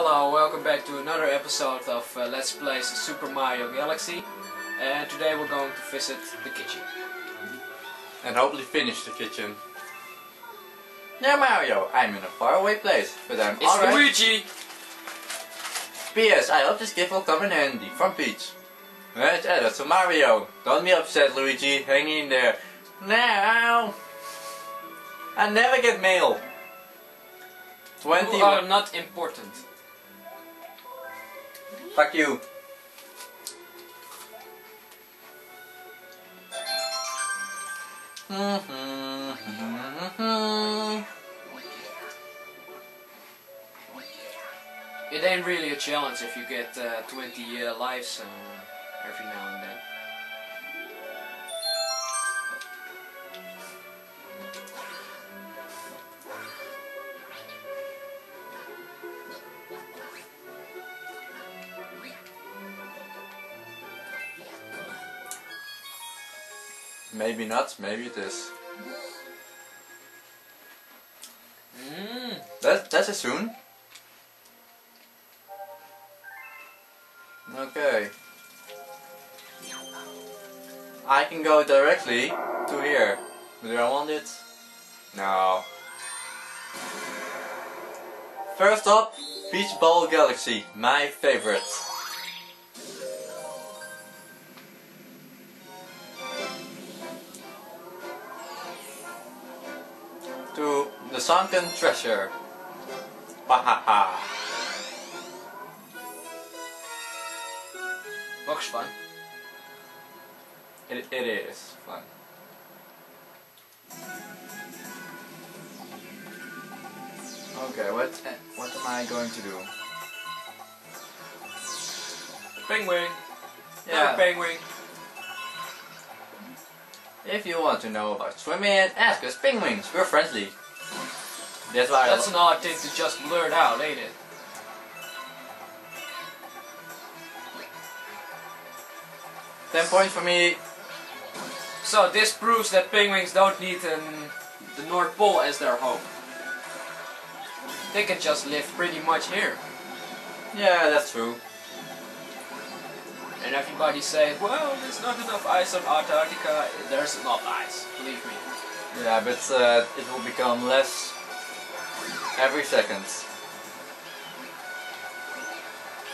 Hello, welcome back to another episode of uh, Let's Play Super Mario Galaxy. And today we're going to visit the kitchen. And hopefully finish the kitchen. Now Mario, I'm in a faraway place, but I'm It's alright. Luigi! P.S. I hope this gift will come in handy. From Peach. Right, yeah, that's a Mario. Don't be upset, Luigi. Hang in there. Now. I never get mail. 20 You are not important. Fuck you. It ain't really a challenge if you get uh, 20 uh, lives uh, every now and then. Maybe not, maybe it is. Mmm, That, that's a soon. Okay. I can go directly to here. Do I want it? No. First up, Beach Bowl Galaxy, my favorite. Sunken treasure. Wahaha. looks fun. It, it is fun. Okay, what what am I going to do? Penguin! Yeah. Yeah. Penguin! If you want to know about swimming, ask us penguins. We're friendly. That's why. That's an odd thing to just blurt out, ain't it? ten points for me. So this proves that penguins don't need an, the North Pole as their home. They can just live pretty much here. Yeah, that's true. And everybody say, well, there's not enough ice on Antarctica. There's enough ice, believe me. Yeah, but uh, it will become less every second.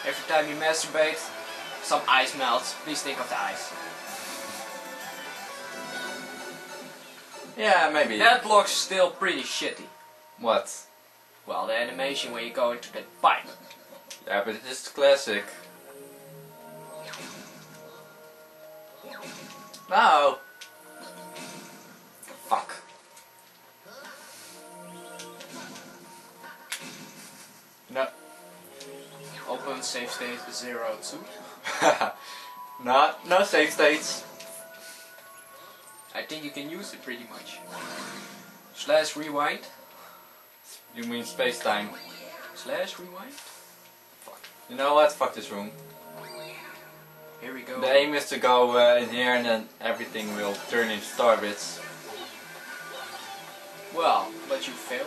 Every time you masturbate, some ice melts. Please think of the ice. Yeah, maybe. That looks still pretty shitty. What? Well, the animation when you go into that pipe. Yeah, but it's just classic. No. Fuck. Save state 0 2. no, no save states. I think you can use it pretty much. Slash rewind. You mean space time. Slash rewind. Fuck. You know what? Fuck this room. Here we go. The aim is to go uh, in here and then everything will turn into star bits. Well, but you fail.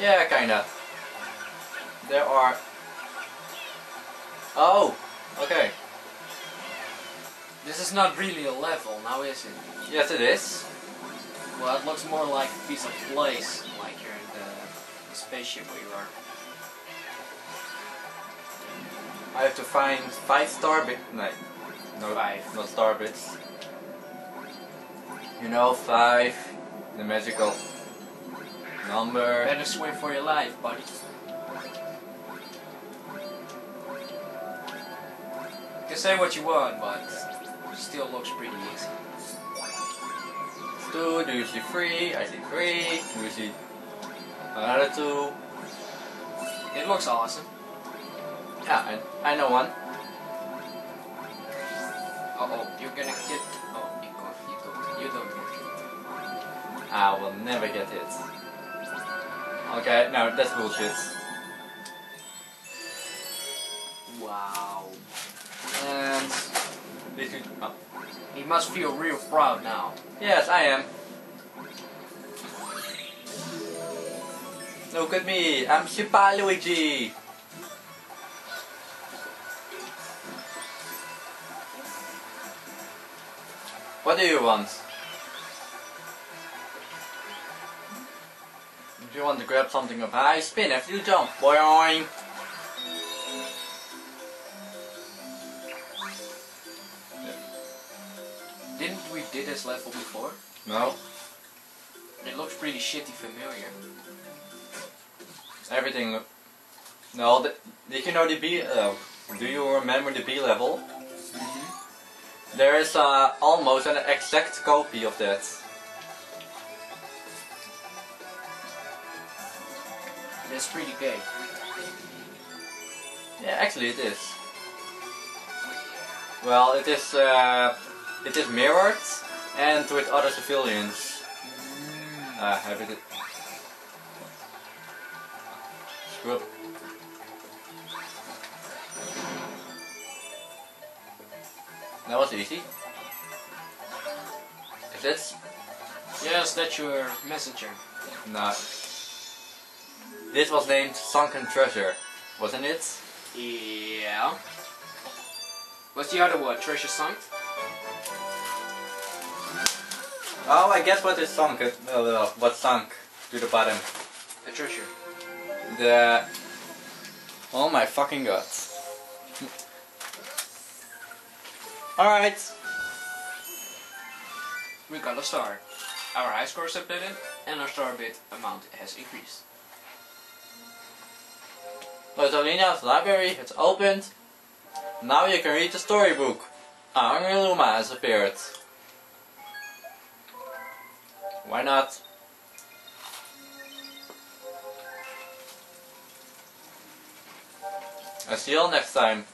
Yeah, kinda. There are... Oh! Okay. This is not really a level, now is it? Yes it is. Well, it looks more like a piece of place, like you're in the, the spaceship where you are. I have to find five star bits. No, no, Five. no star bits. You know, five. The magical number. Better swim for your life, buddy. Say what you want, but it still looks pretty easy. Two. Do you see three? I see three. Do you see another two? It looks awesome. Yeah, I, I know one. Uh oh, you're gonna get. Oh, you don't. You don't. It. I will never get hit. Okay, no, that's bullshit. Wow. And oh. He must feel real proud now. yes, I am. Look at me, I'm Super Luigi. What do you want? If you want to grab something up high, spin after you jump. Boing! Didn't we did this level before? No, It looks pretty shitty familiar. everything. No, th did you know the B? Uh, do you remember the B level? Mhm. There is uh, almost an exact copy of that. That's pretty gay. Yeah, actually it is. Well, it is uh, it is mirrored and with other civilians. Uh, have it. Screw up. That was easy. Is this? Yes, that's your messenger. No. This was named Sunken Treasure, wasn't it? Yeah. What's the other word? Treasure sunk? Oh, I guess what is sunk? Uh, uh, what sunk to the bottom? A treasure. The. Oh my fucking god. Alright. We got a star. Our high scores are updated and our star bit amount has increased. Rosalina's library has opened. Now you can read the storybook. A Luma has appeared. Why not? I'll see you all next time.